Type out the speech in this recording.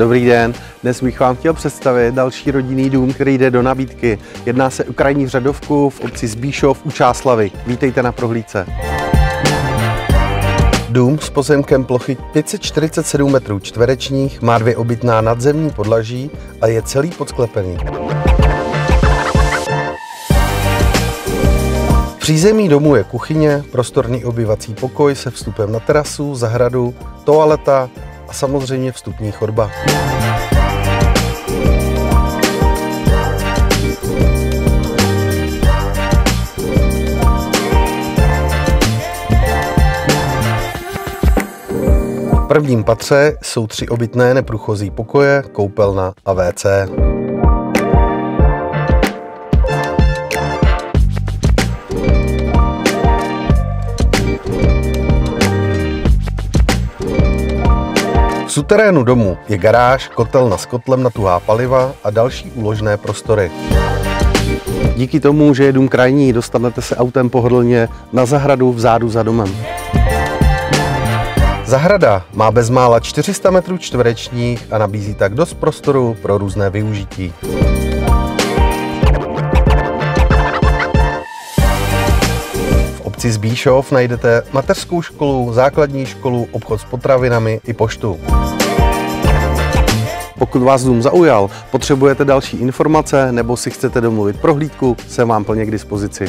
Dobrý den, dnes bych vám chtěl představit další rodinný dům, který jde do nabídky. Jedná se o krajní řadovku v obci Zbíšov u Čáslavy. Vítejte na prohlídce. Dům s pozemkem plochy 547 metrů čtverečních má dvě obytná nadzemní podlaží a je celý podsklepený. Přízemí domu je kuchyně, prostorný obyvací pokoj se vstupem na terasu, zahradu, toaleta a samozřejmě vstupní chodba. V prvním patře jsou tři obytné neprůchozí pokoje, koupelna a WC. V suterénu domu je garáž, kotelna s kotlem na tuhá paliva a další úložné prostory. Díky tomu, že je dům krajní, dostanete se autem pohodlně na zahradu vzadu za domem. Zahrada má bezmála 400 metrů čtverečních a nabízí tak dost prostoru pro různé využití. Obci Zbíšov najdete mateřskou školu, základní školu, obchod s potravinami i poštu. Pokud vás dům zaujal, potřebujete další informace nebo si chcete domluvit prohlídku, jsem vám plně k dispozici.